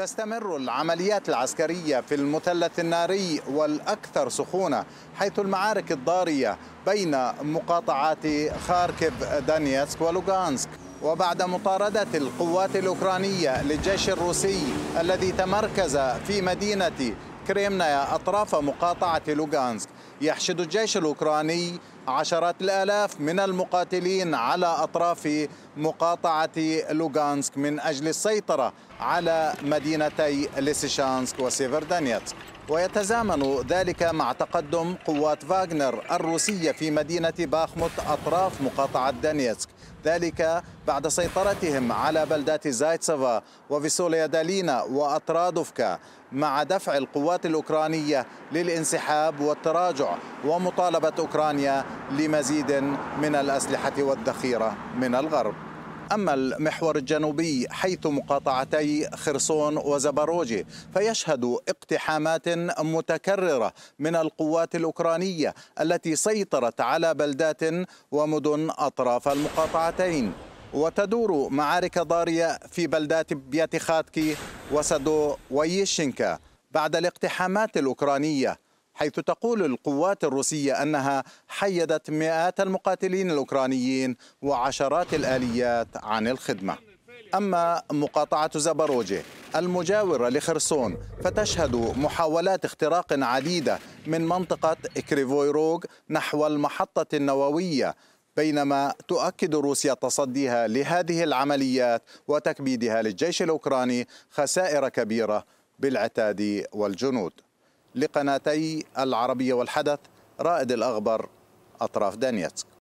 تستمر العمليات العسكرية في المثلث الناري والأكثر سخونة حيث المعارك الضارية بين مقاطعات خاركيف دانيتسك ولوغانسك. وبعد مطاردة القوات الأوكرانية للجيش الروسي الذي تمركز في مدينة كريمنايا أطراف مقاطعة لوغانسك يحشد الجيش الأوكراني عشرات الآلاف من المقاتلين على أطراف مقاطعة لوغانسك من أجل السيطرة على مدينتي ليسيشانسك وسيفيرودونيتسك. ويتزامن ذلك مع تقدم قوات فاغنر الروسية في مدينة باخموت أطراف مقاطعة دونيتسك. ذلك بعد سيطرتهم على بلدات زايتسيفا وفيسيلا دولينا وأوترادوفكا مع دفع القوات الأوكرانية للانسحاب والتراجع ومطالبة أوكرانيا لمزيد من الأسلحة والذخيرة من الغرب. أما المحور الجنوبي حيث مقاطعتي خرسون وزباروجي فيشهد اقتحامات متكررة من القوات الأوكرانية التي سيطرت على بلدات ومدن أطراف المقاطعتين. وتدور معارك ضارية في بلدات بياتيخاتكي وسدو ويشنكا. بعد الاقتحامات الأوكرانية حيث تقول القوات الروسية أنها حيدت مئات المقاتلين الأوكرانيين وعشرات الآليات عن الخدمة. أما مقاطعة زبروجي المجاورة لخرسون فتشهد محاولات اختراق عديدة من منطقة كريفويروغ نحو المحطة النووية بينما تؤكد روسيا تصديها لهذه العمليات وتكبيدها للجيش الأوكراني خسائر كبيرة بالعتاد والجنود. لقناتي العربية والحدث رائد الأغبر أطراف دانيتسك.